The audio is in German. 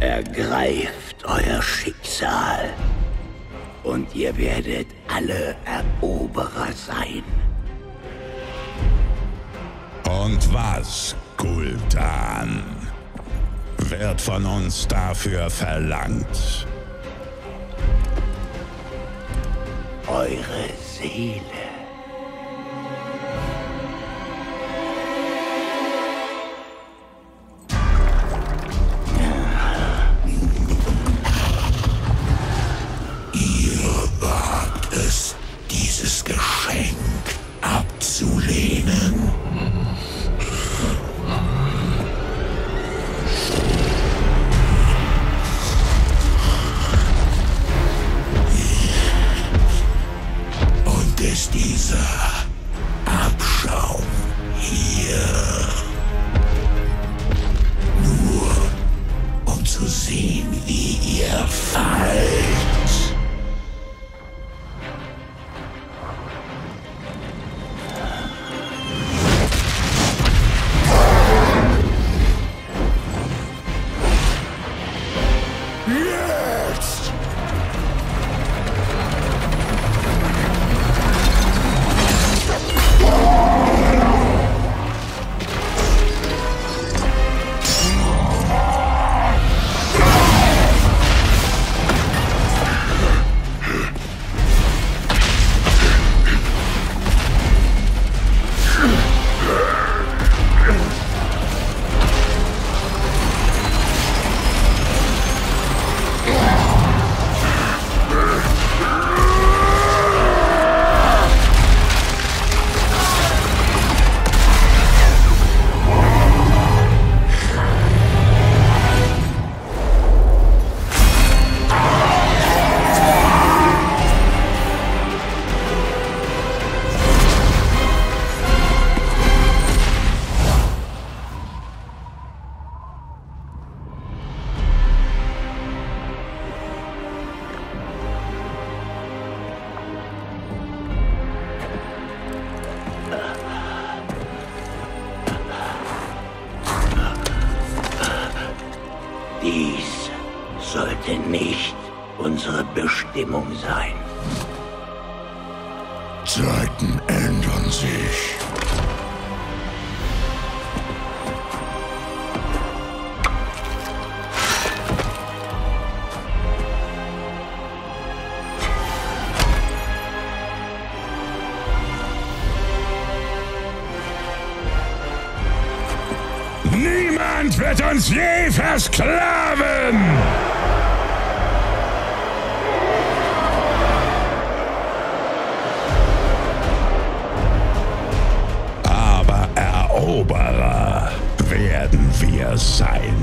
Ergreift euer Schicksal und ihr werdet alle Eroberer sein. Und was, Gultan, wird von uns dafür verlangt? Eure Seele. Wagt es, dieses Geschenk Dies sollte nicht unsere Bestimmung sein. Zeiten ändern sich. Niemand wird uns je versklaven! Aber Eroberer werden wir sein.